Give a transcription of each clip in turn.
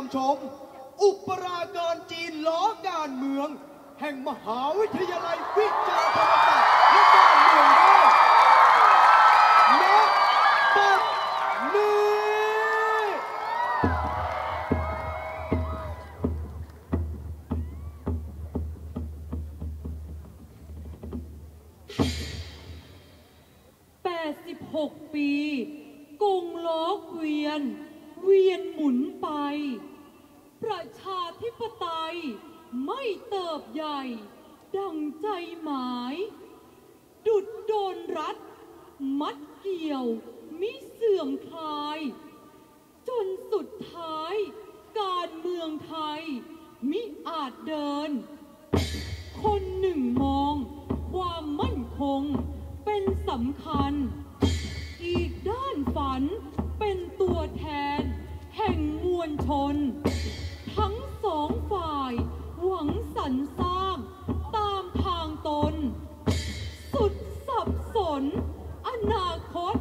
ามชม อุปรากรจีนล้อการเมือง แห่งมหาวิทยาลัยวิจารธ มุนไป ประชาธิปไตยไม่เติบใหญ่ ดังใจหมาย ดุดโดนรัด มัดเกี่ยวมิเสื่อมคลาย จนสุดท้าย การเมืองไทย มิอาจเดิน คนหนึ่งมอง ความมั่นคงเป็นสำคัญ อีกด้านฝัน น ทั้งสองฝ่าย หวังสรรสร้างตามทางตน สุดสับสน อนาคต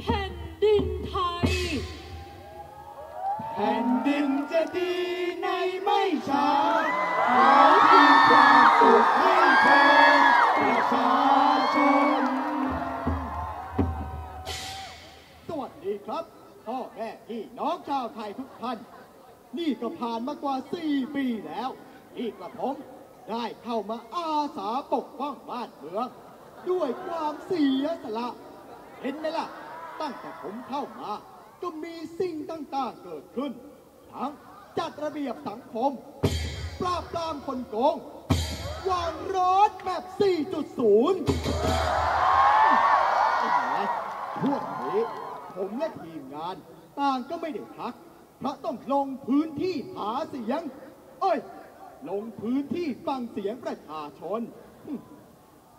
แผ่นดินไทย แผ่นดินจะดีในไม่ช้าขอที่ความสุขให้เธอประชาชน สวัสดีครับ พ่อแม่พี่น้องชาวไทยทุกท่าน นี่ก็ผ่านมากว่า 4 ปีแล้วที่กระผมได้เข้ามาอาสาปกป้องบ้านเมือง ด้วยความเสียสละ เห็นไหมล่ะ ตั้งแต่ผมเข้ามา ก็มีสิ่งต่างๆเกิดขึ้น ทั้งจัดระเบียบสังคม ปราบปรามคนโกง วางรถแบบ4.0นะช่วงนี้ผมและทีมงานต่างก็ไม่ได้พัก เพราะต้องลงพื้นที่หาเสียง เอ้ย ลงพื้นที่ฟังเสียงประชาชน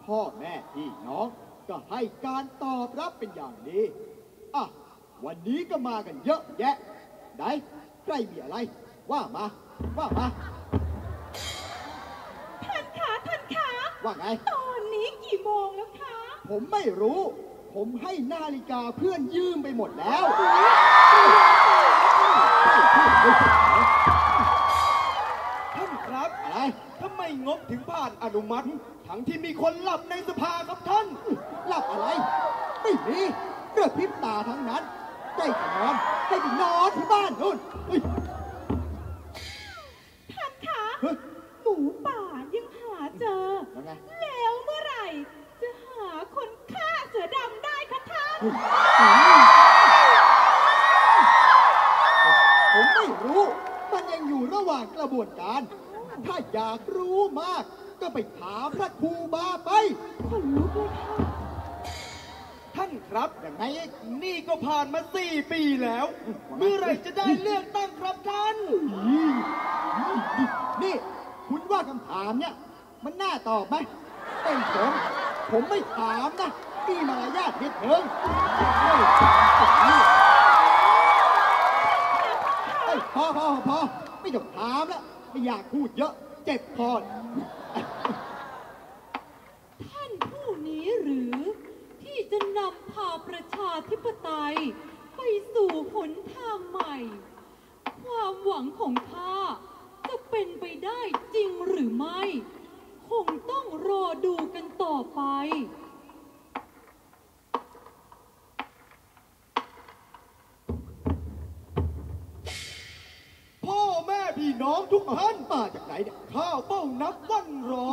พ่อแม่พี่น้องก็ให้การตอบรับเป็นอย่างดีอะวันนี้ก็มากันเยอะแยะ ไหนใครมีอะไร ว่ามา ว่ามา ท่านคะท่านคะว่าไง ตอนนี้กี่โมงแล้วคะ ผมไม่รู้ ผมให้นาฬิกาเพื่อนยืมไปหมดแล้ว ท่านครับอะไรทำไมงบถึงผ่านอนุมัติ ทั้งที่มีคนหลับในสภาครับท่าน หลับอะไร ไม่มีกระพริบตาทั้งนั้นใกล้จะนอนให้ไปนอนที่บ้านนู่น รู้มาก ก็ไปถามพระครูบาไปคนลุกเลยค่ะ ท่านครับย่างไงนี่ก็ผ่านมาสี่ปีแล้ว เมื่อไหรจะได้เลือกตั้งครับท่าน นี่ คุณว่าคำถามเนี่ย มันน่าตอบไหมเป็นผมผมไม่ถามนะมีมารยาทนิดเถิงเอ้ยพอพอพอไม่ต้องถามแล้ว ไม่อยากพูดเยอะ เจ็บคอท่านผู้นี้หรือ ที่จะนำพาประชาธิปไตย ไปสู่หนทางใหม่ ความหวังของข้าจะเป็นไปได้จริงหรือไม่ คงต้องรอดูกันต่อไป พ่อแม่พี่น้ องทุกท่านมาจากไหนเนี่ยข้าวเป้านับวันรอ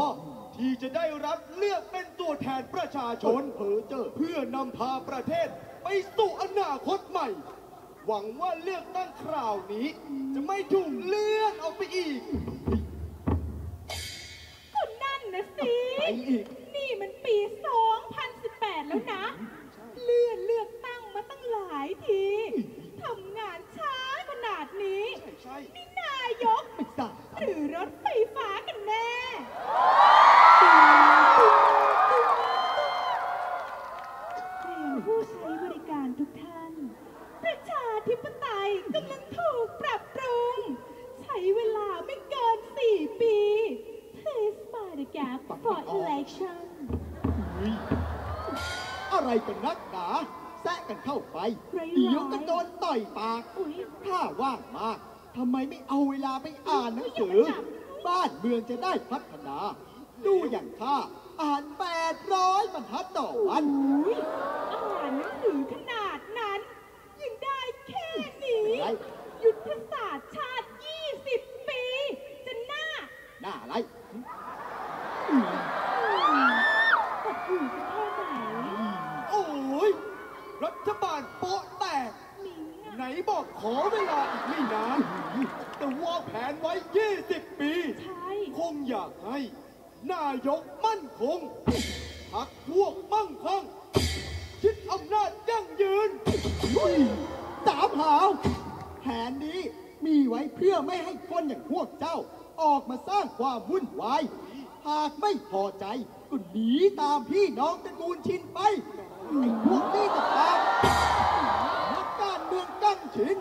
ที่จะได้รับเลือกเป็นตัวแทนประชาชนเพอเจอเพื่อนำพาประเทศ ไปสู่อนาคตใหม่ หวังว่าเลือกตั้งคราวนี้ จะไม่ถูกเลื่อนออกไปอีกก็นั่นนะสิ ไปอีก นี่มันปี 2018 แล้วนะ เลื่อนเลือกตั้งมาตั้งหลายทีทำงานช้าขนาดนี้ใช่ใช่ นี่ ทุกท่าน ประชาธิปไตยกำลังถูกปรับปรุง ใช้เวลาไม่เกิน 4 ปี Please mind the gap for election อะไรกันนักหนาแซะกันเข้าไปร้ายๆเดี๋ยวก็โดนต่อยปากอุ๊ยถ้าว่างมากทำไมไม่เอาเวลาไปอ่านหนังสือ บ้านเมืองจะได้พัฒนา ดูอย่างข้าอ่าน 800บรรทัดต่อวันอุ๊ยอ่านหนังสือขนาดนั้น ยังได้แค่นี้ อะไร ยุทธศาสตร์ชาติ 20 ปี จะหน้า หน้า อะไรตกอยู่กันแค่ไหนโอ้ยรัฐบาลโป๊ะแตกมิงอะไหนบอกขอเวลาอีกไม่นานแต่วางแผนไว้ 20 ปี ใช่คงอยากให้ นายกมั่นคงพักพวกมั่งคั่งคิดอำนาจยั่งยืนลุยสามหาวแผนนี้มีไว้เพื่อไม่ให้คนอย่างพวกเจ้า ออกมาสร้างความวุ่นวาย หากไม่พอใจก็หนีตามพี่น้องตระกูลชินไปไอ้พวกนี้ก็ตามนักการเมืองกั้งฉิน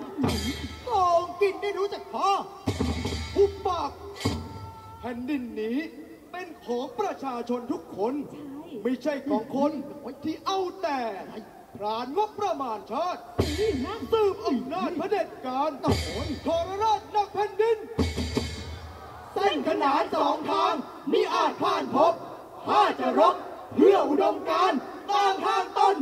โกงกินได้รู้จักพอหุบปากแผ่นดินนี้เป็นของประชาชนทุกคนใช่ไม่ใช่ของคนที่เอาแต่พรานงบประมาณชาตินี่นะสืบอำนาจเผด็จการโอ้ยทรราชนักแผ่นดินเส้ นานสองทางมิอาจผ่านพบถ้าจะรบเพื่ออุดมการต่างทางต้น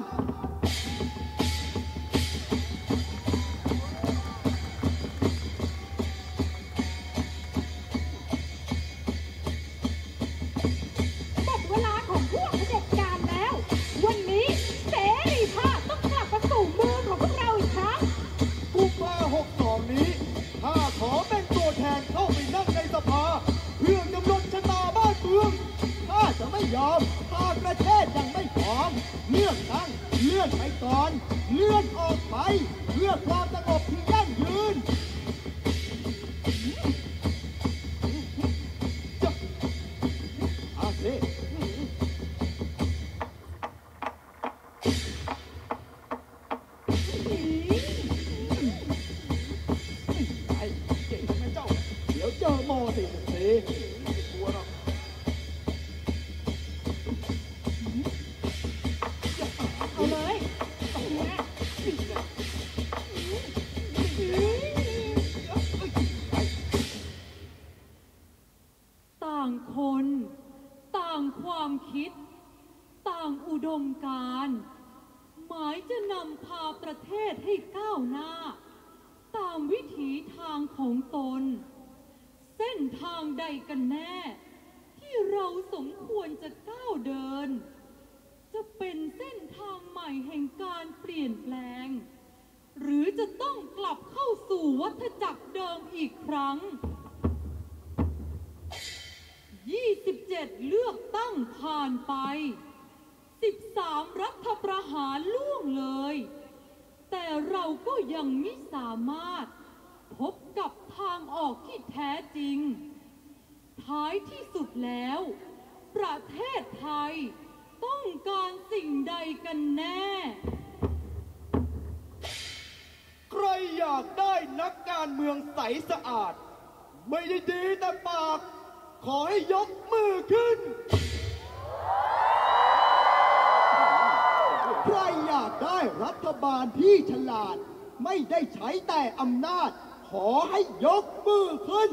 เลื่อนออกไป เพื่อความสงบที่ยั่งยืนจ ความคิด ต่างอุดมการ หมายจะนำพาประเทศให้ก้าวหน้า ตามวิถีทางของตน เส้นทางใดกันแน่ ที่เราสมควรจะก้าวเดิน จะเป็นเส้นทางใหม่แห่งการเปลี่ยนแปลง หรือจะต้องกลับเข้าสู่วัฏจักรเดิมอีกครั้ง 27 เลือกตั้งผ่านไป 13 รัฐประหารล่วงเลย แต่เราก็ยังไม่สามารถพบกับทางออกที่แท้จริง ท้ายที่สุดแล้ว ประเทศไทยต้องการสิ่งใดกันแน่ ใครอยากได้นักการเมืองใสสะอาด ไม่ได้ดีแต่ปาก ขอให้ยกมือขึ้น ใครอยากได้รัฐบาลที่ฉลาด ไม่ได้ใช้แต่อำนาจ ขอให้ยกมือขึ้น